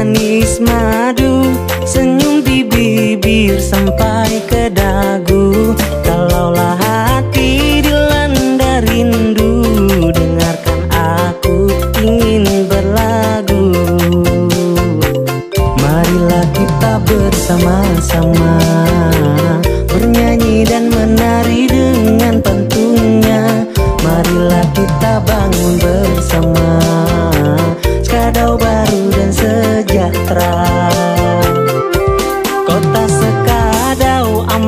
manis madu Senyum di bibir sampai ke dagu. Kalaulah hati dilanda rindu Dengarkan aku ingin berlagu. Marilah kita bersama-sama Bernyanyi dan menari dengan tentunya Marilah kita bangun bersama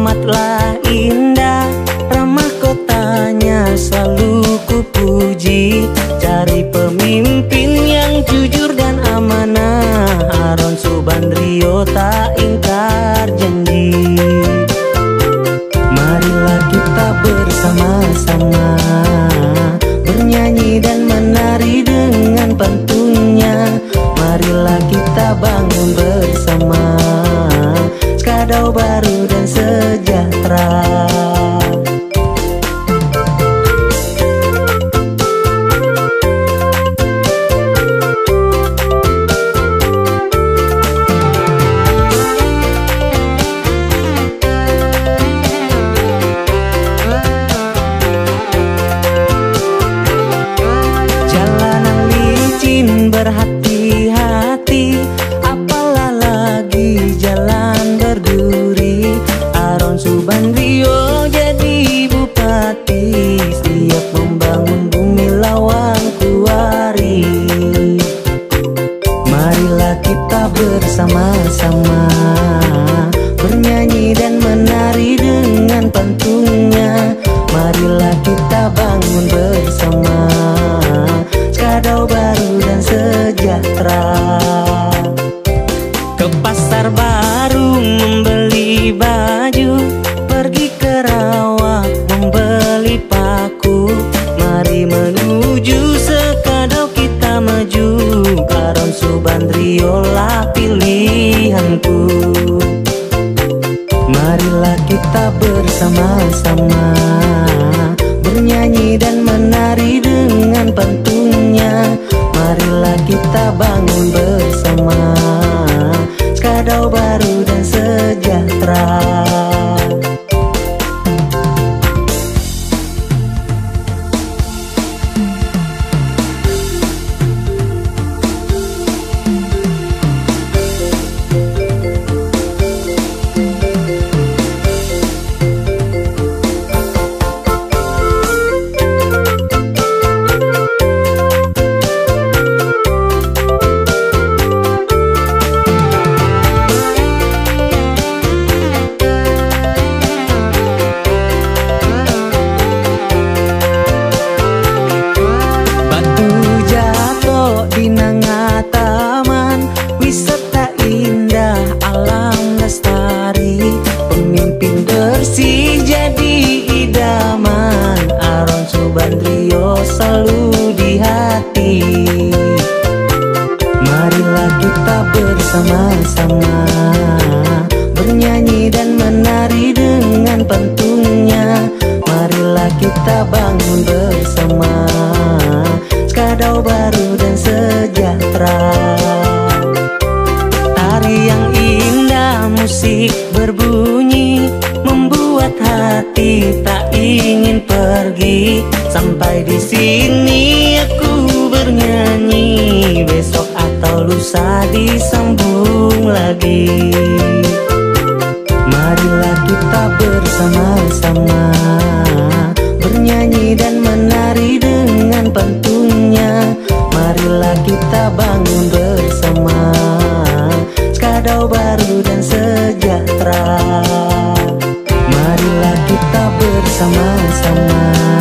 amatlah indah Ramah kotanya selalu kupuji. Cari pemimpin yang jujur dan amanah. Aron Subandrio Aron Subandrio jadi bupati. Setiap membangun bumi lawang kuari. Marilah kita bersama-sama Bernyanyi dan menari dengan pantunnya. Marilah kita bangun bersama pilihanku. Marilah kita bersama-sama di hati. Marilah kita bersama-sama Bernyanyi dan menari dengan pantunnya Marilah kita bangun bersama Skadau baru dan sejahtera. Tari yang indah musik berbunyi Membuat hati tak ingin pergi. Sampai di sini lusa disambung lagi. Marilah kita bersama-sama Bernyanyi dan menari dengan pantunnya. Marilah kita bangun bersama Skadau baru dan sejahtera. Marilah kita bersama-sama